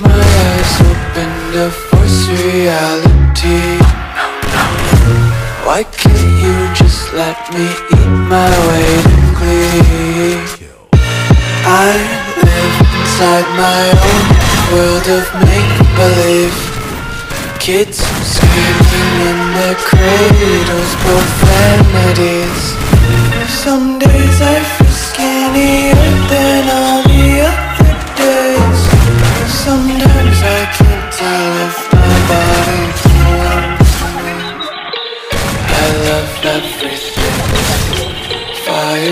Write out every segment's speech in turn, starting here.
my eyes open to force reality. Why can't you just let me eat my way to glee? I live inside my own world of make-believe. Kids screaming in their cradles, profanities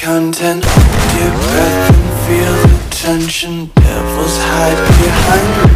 content. Your breath and feel the tension. Devils hide behind